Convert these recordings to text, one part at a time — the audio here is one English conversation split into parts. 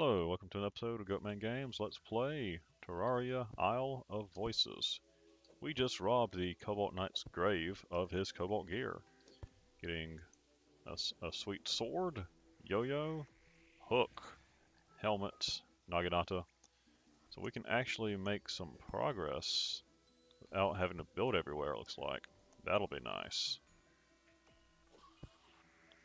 Hello, welcome to an episode of Goatman Games. Let's play Terraria Isle of Voices. We just robbed the Cobalt Knight's grave of his Cobalt gear. Getting a, a sweet sword, yo-yo, hook, helmet, Naginata. So we can actually make some progress without having to build everywhere, it looks like. That'll be nice.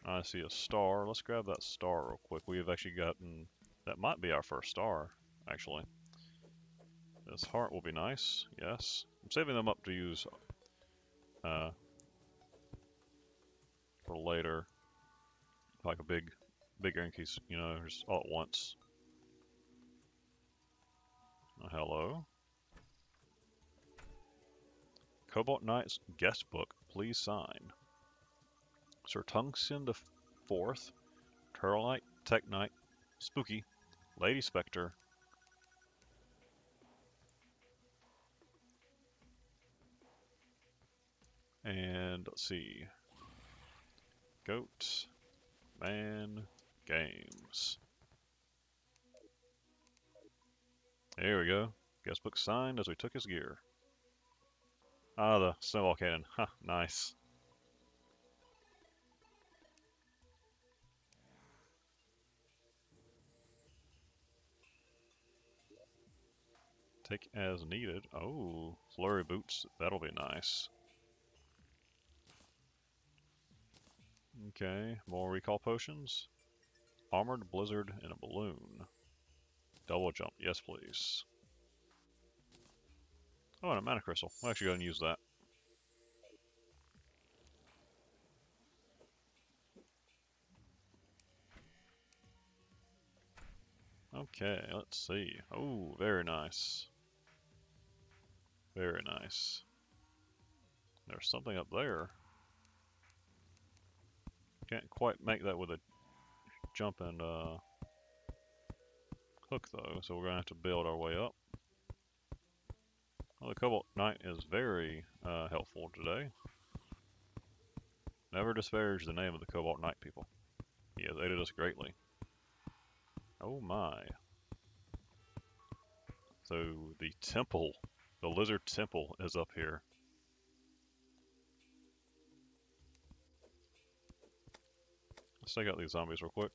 I see a star. Let's grab that star real quick. We have actually gotten... That might be our first star, actually. This heart will be nice, yes. I'm saving them up to use uh, for later. Like a big, big increase, you know, just all at once. Hello. Cobalt Knight's guest book, please sign. Sir Tungsten the Fourth, Knight, Tech Knight, Spooky, Lady Spectre, and let's see, Goat Man Games. There we go. Guest book signed as we took his gear. Ah, the snowball cannon. Ha, nice. As needed. Oh, flurry boots. That'll be nice. Okay, more recall potions. Armored blizzard and a balloon. Double jump. Yes, please. Oh, and a mana crystal. I'm actually going to use that. Okay, let's see. Oh, very nice. Very nice. There's something up there. Can't quite make that with a jump and uh, hook though, so we're to have to build our way up. Well, the Cobalt Knight is very uh, helpful today. Never disparage the name of the Cobalt Knight people. He has aided us greatly. Oh my. So the temple the lizard temple is up here. Let's take out these zombies real quick.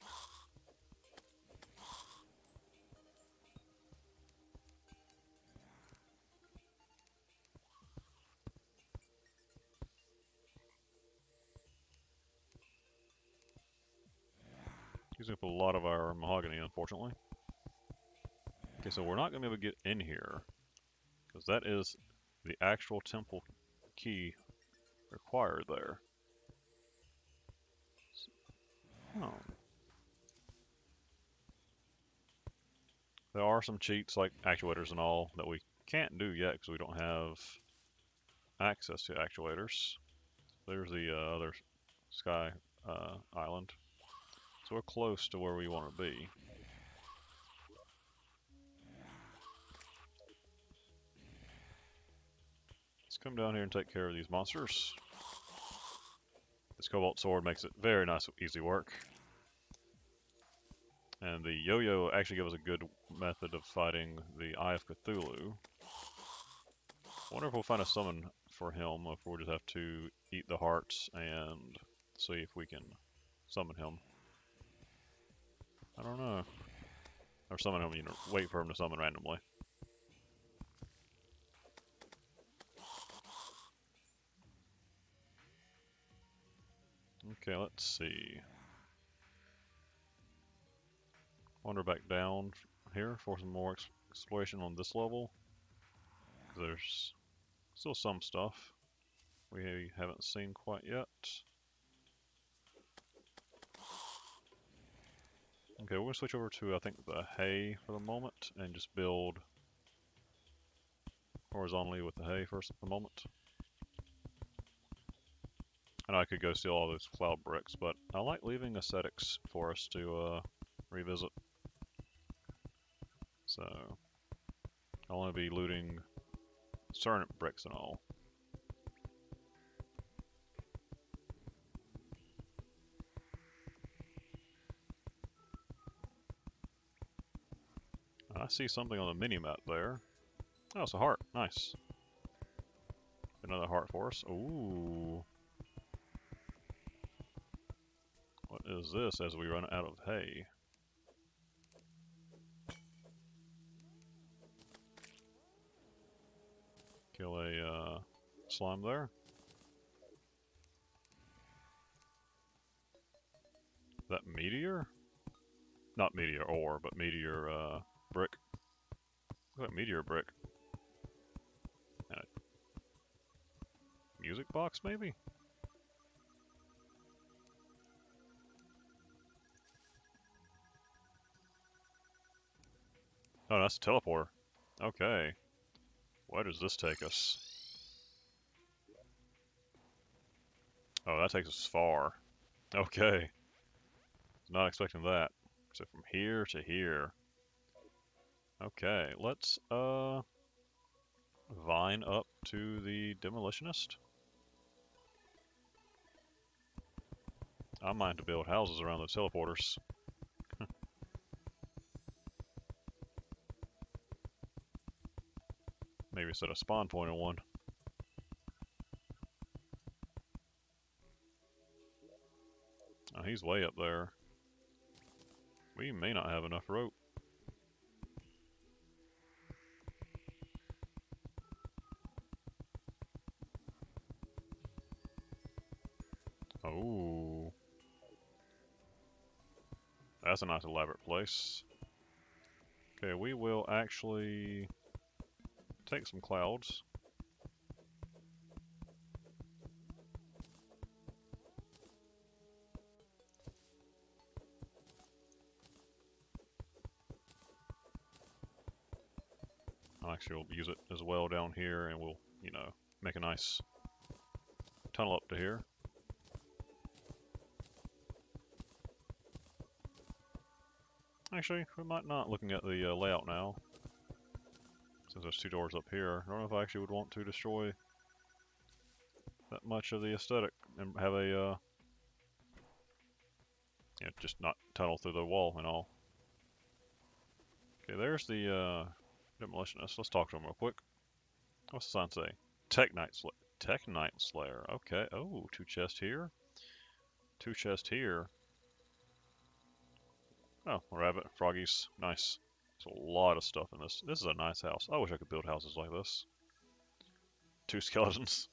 Using up a lot of our mahogany, unfortunately. Okay, so we're not going to be able to get in here. Because that is the actual temple key required there. Oh. There are some cheats like actuators and all that we can't do yet because we don't have access to actuators. There's the uh, other sky uh, island. So we're close to where we want to be. Come down here and take care of these monsters. This Cobalt Sword makes it very nice, easy work. And the Yo-Yo actually gives us a good method of fighting the Eye of Cthulhu. Wonder if we'll find a summon for him, if we'll just have to eat the hearts and see if we can summon him. I don't know. Or summon him, you know, wait for him to summon randomly. Okay, let's see. Wander back down here for some more exploration on this level. There's still some stuff we haven't seen quite yet. Okay, we're going to switch over to, I think, the hay for the moment and just build horizontally with the hay for the moment. And I could go steal all those cloud bricks, but I like leaving ascetics for us to uh, revisit. So, I'll only be looting certain bricks and all. I see something on the mini-map there. Oh, it's a heart. Nice. Another heart for us. Ooh. Is this as we run out of hay? Kill a uh, slime there. That meteor? Not meteor ore, but meteor uh, brick. Look at meteor brick. Music box, maybe? Oh, that's a teleporter. Okay. Where does this take us? Oh, that takes us far. Okay. Not expecting that. So from here to here. Okay, let's uh vine up to the demolitionist. I mind to build houses around those teleporters. Maybe set a spawn point on one. Oh, he's way up there. We may not have enough rope. Oh. That's a nice elaborate place. Okay, we will actually take some clouds. Actually, we'll use it as well down here, and we'll, you know, make a nice tunnel up to here. Actually, we might not looking at the uh, layout now. There's two doors up here. I don't know if I actually would want to destroy that much of the aesthetic and have a, uh, yeah, just not tunnel through the wall and all. Okay, there's the, uh, demolitionist. Let's talk to him real quick. What's the sign say? Tech Knight Slayer. Tech Knight Slayer. Okay. Oh, two chests here. Two chests here. Oh, rabbit, froggies. Nice. There's a lot of stuff in this. This is a nice house. I wish I could build houses like this. Two skeletons.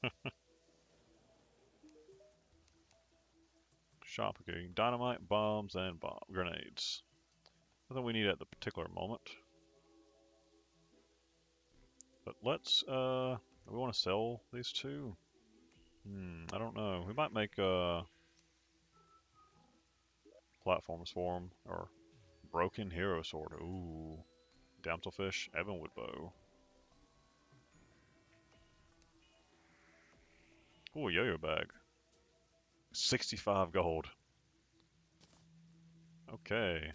Shop getting dynamite, bombs, and bomb grenades. Nothing we need at the particular moment. But let's, uh, we want to sell these two? Hmm, I don't know. We might make, uh, platforms for them, or broken hero sword. Ooh, damselfish, Ebonwood bow. Ooh, yo-yo bag. 65 gold. Okay.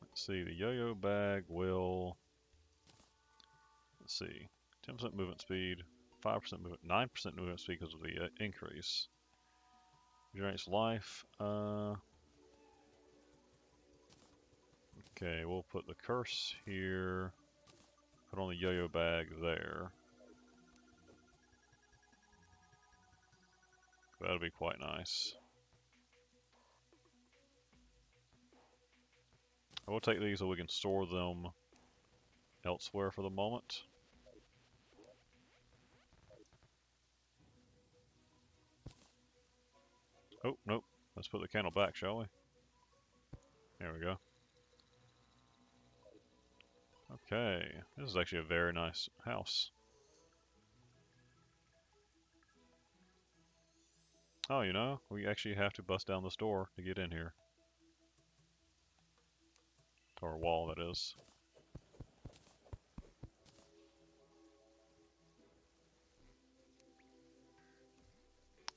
Let's see, the yo-yo bag will, let's see, 10% movement speed, 5% movement, 9% movement speed because of the uh, increase. Generates life, uh, okay, we'll put the curse here, put on the yo-yo bag there. That'll be quite nice. I will take these so we can store them elsewhere for the moment. Oh, nope. Let's put the candle back, shall we? There we go. Okay, this is actually a very nice house. Oh, you know, we actually have to bust down this door to get in here. Or wall, that is.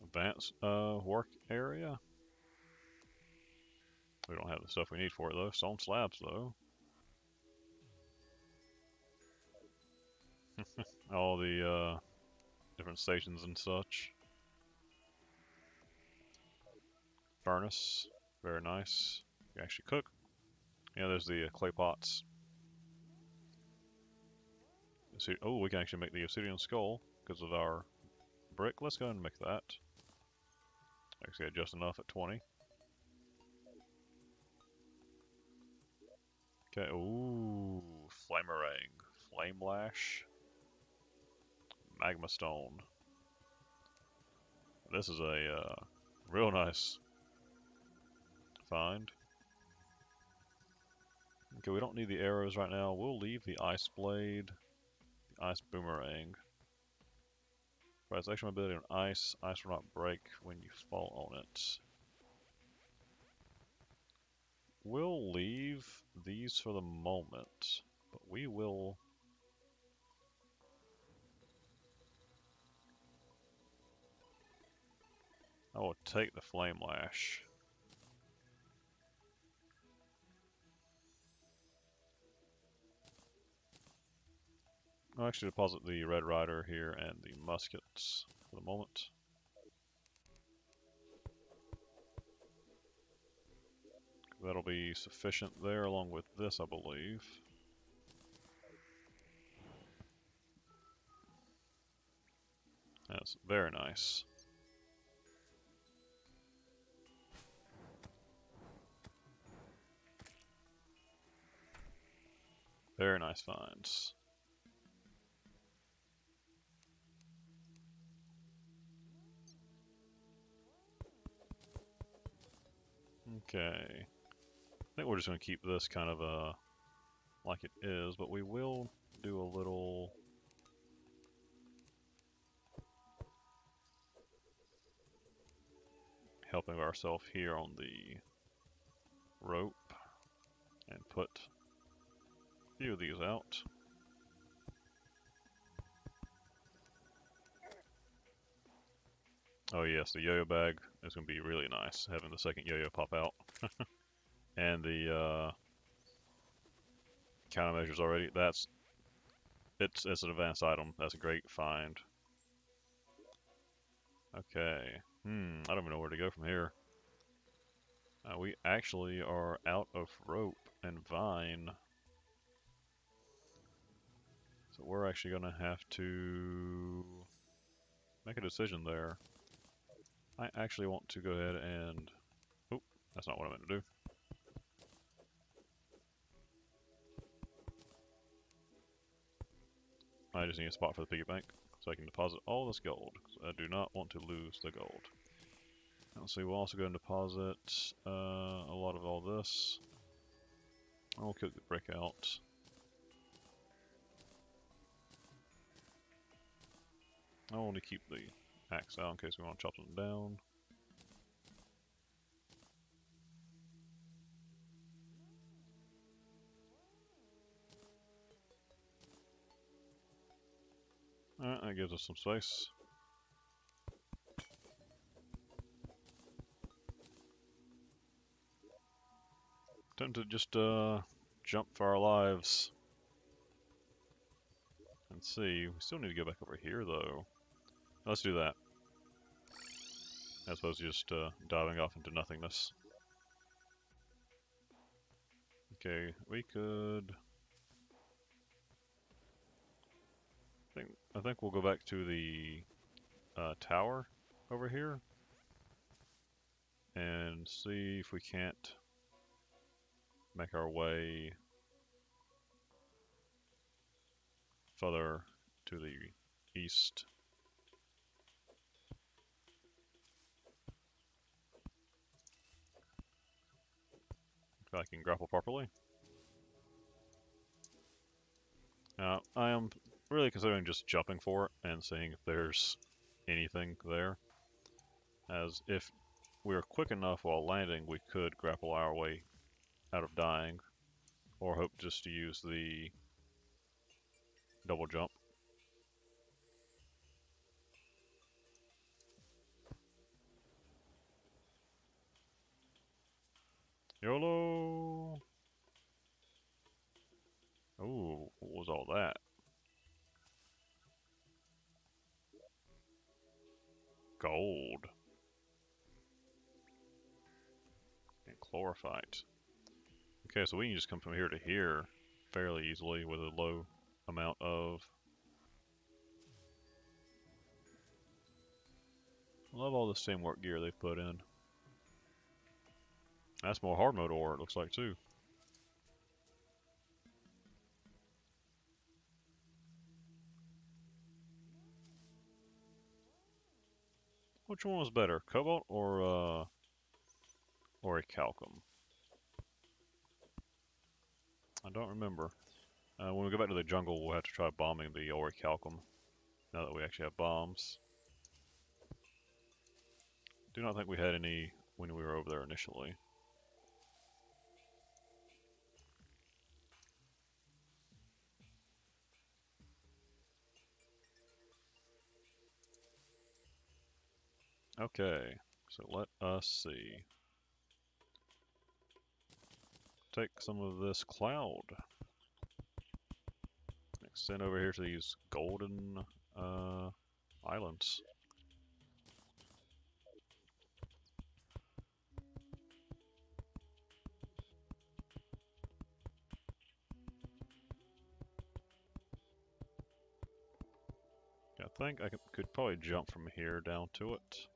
Advanced uh, work area. We don't have the stuff we need for it though. Stone slabs though. All the uh, different stations and such. Furnace, very nice. can actually cook. Yeah, there's the uh, clay pots. Oh, we can actually make the obsidian skull because of our brick. Let's go and make that. Actually, just enough at 20. Okay, ooh, flamerang, flame lash, magma stone. This is a uh, real nice find. Okay, we don't need the arrows right now. We'll leave the ice blade, the ice boomerang. It's extra ability on ice. Ice will not break when you fall on it. We'll leave these for the moment, but we will... I will take the Flame Lash. I'll actually deposit the Red Ryder here and the muskets for the moment. That'll be sufficient there along with this, I believe. That's very nice. Very nice finds. Okay. I think we're just going to keep this kind of uh, like it is, but we will do a little... helping ourselves here on the rope and put a few of these out. Oh yes, the yo-yo bag is going to be really nice, having the second yo-yo pop out. and the uh, countermeasures already, that's, it's, it's an advanced item. That's a great find. Okay, hmm, I don't even know where to go from here. Uh, we actually are out of rope and vine. So we're actually going to have to make a decision there. I actually want to go ahead and... Oh, that's not what I meant to do. I just need a spot for the piggy bank so I can deposit all this gold. I do not want to lose the gold. Let's see, we'll also go and deposit uh, a lot of all this. I'll cook the brick out. I want to keep the axe out in case we want to chop them down. Alright, that gives us some space. Time to just uh, jump for our lives. And see, we still need to go back over here though. Let's do that. As opposed to just uh, diving off into nothingness. Okay, we could... I think, I think we'll go back to the uh, tower over here and see if we can't make our way further to the east. I can grapple properly. I am really considering just jumping for it and seeing if there's anything there. As if we are quick enough while landing, we could grapple our way out of dying. Or hope just to use the double jump. YOLO! That? Gold. And chlorophyte. Okay, so we can just come from here to here fairly easily with a low amount of... I love all the same work gear they've put in. That's more hard mode ore, it looks like, too. Which one was better, cobalt or uh, orichalcum? I don't remember. Uh, when we go back to the jungle, we'll have to try bombing the orichalcum. Now that we actually have bombs. Do not think we had any when we were over there initially. Okay, so let us see. Take some of this cloud. Extend over here to these golden uh, islands. I think I could probably jump from here down to it.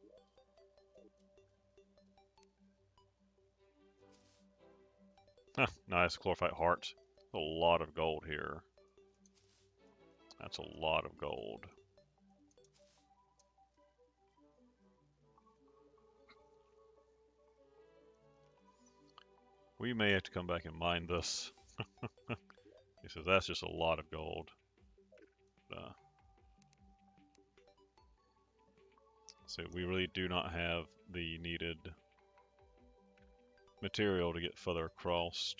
Huh, nice, chlorophyte heart. A lot of gold here. That's a lot of gold. We may have to come back and mine this. he says that's just a lot of gold. Uh, so we really do not have the needed material to get further across.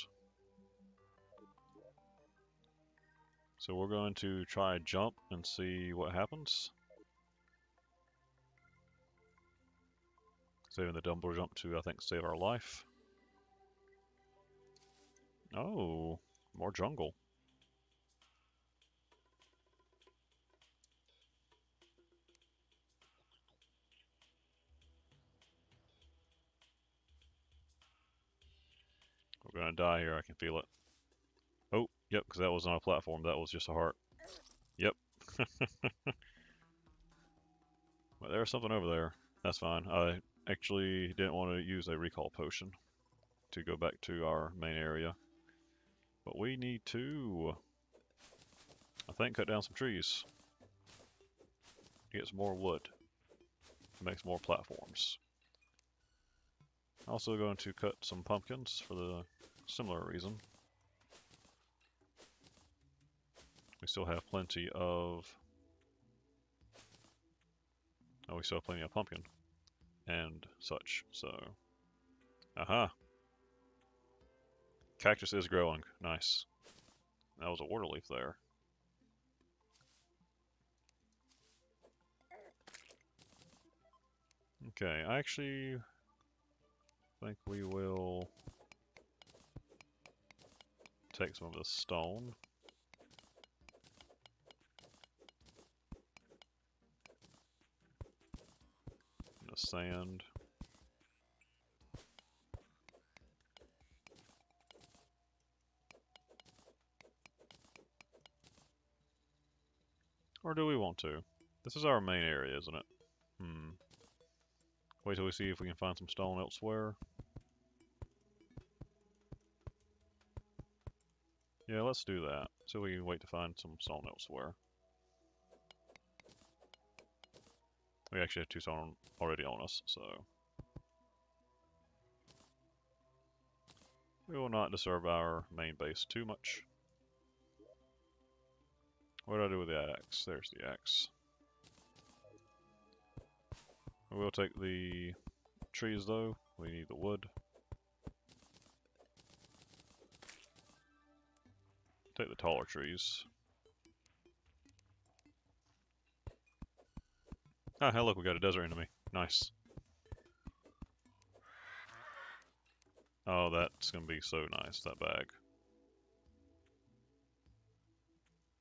So we're going to try jump and see what happens. Saving the dumbbell jump to, I think, save our life. Oh, more jungle. We're gonna die here, I can feel it. Oh, yep, because that was on a platform, that was just a heart. Yep. but there's something over there. That's fine. I actually didn't want to use a recall potion to go back to our main area. But we need to, I think, cut down some trees. Get some more wood. To make some more platforms. Also going to cut some pumpkins for the similar reason. We still have plenty of... Oh, we still have plenty of pumpkin and such, so... Aha! Cactus is growing. Nice. That was a Waterleaf there. Okay, I actually think we will take some of the stone. And the sand. Or do we want to? This is our main area, isn't it? Hmm. Wait till we see if we can find some stone elsewhere. Yeah, let's do that. So we can wait to find some stone elsewhere. We actually have two stone already on us, so... We will not disturb our main base too much. What do I do with the axe? There's the axe. We'll take the trees though. We need the wood. Take the taller trees. Ah, hell look, we got a desert enemy. Nice. Oh, that's gonna be so nice, that bag.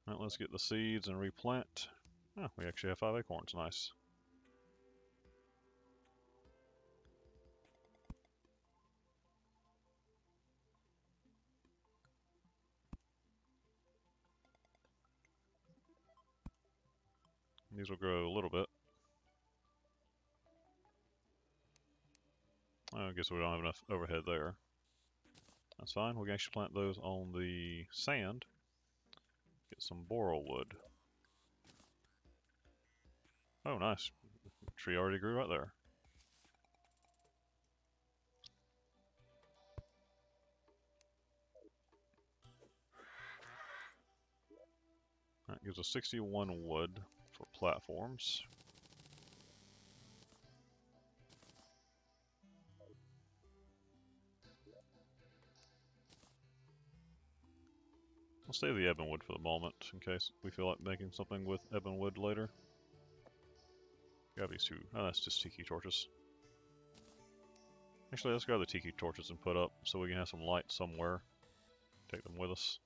Let's get the seeds and replant. Oh, we actually have five acorns, nice. These will grow a little bit. I guess we don't have enough overhead there. That's fine. We can actually plant those on the sand. Get some boreal wood. Oh, nice. Tree already grew right there. That gives us 61 wood for platforms. I'll save the ebonwood for the moment, in case we feel like making something with ebonwood later. Grab these two. Oh, that's just tiki torches. Actually, let's grab the tiki torches and put up so we can have some light somewhere. Take them with us.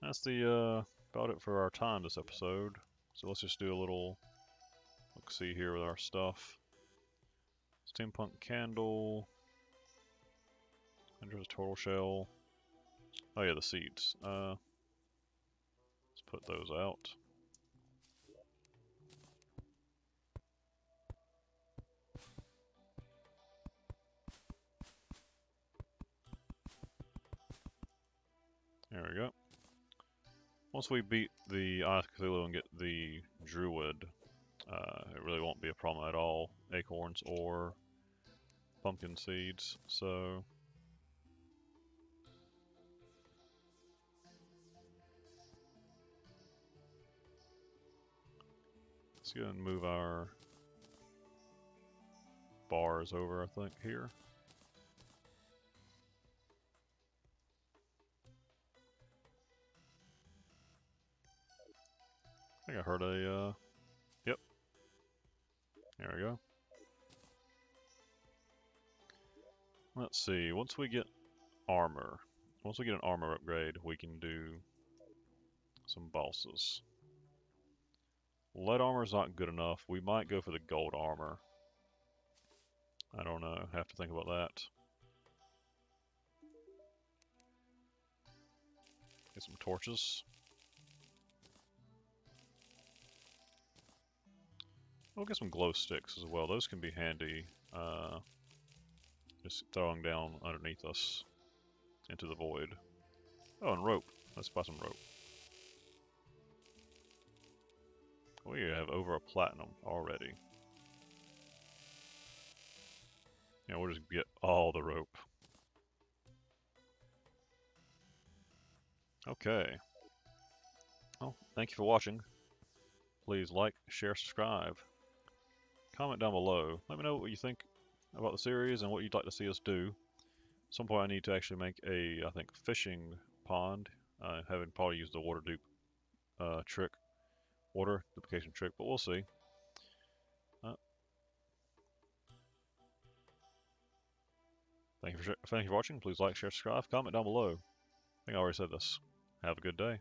That's the uh, about it for our time this episode. So let's just do a little look-see here with our stuff. Steampunk candle. And there's a turtle shell. Oh yeah, the seeds. Uh, let's put those out. There we go. Once we beat the of Cthulhu and get the Druid, uh, it really won't be a problem at all. Acorns or pumpkin seeds, so Let's go and move our bars over, I think, here. I think I heard a, uh, yep. There we go. Let's see, once we get armor, once we get an armor upgrade, we can do some bosses. Lead armor is not good enough. We might go for the gold armor. I don't know. Have to think about that. Get some torches. We'll get some glow sticks as well. Those can be handy. Uh, just throwing down underneath us into the void. Oh, and rope. Let's buy some rope. We have over a platinum already. Yeah, we'll just get all the rope. Okay. Well, thank you for watching. Please like, share, subscribe. Comment down below. Let me know what you think about the series and what you'd like to see us do. At some point I need to actually make a, I think, fishing pond. Uh, haven't probably used the water dupe uh, trick water duplication trick, but we'll see. Uh, thank you for thank you for watching. Please like, share, subscribe, comment down below. I think I already said this. Have a good day.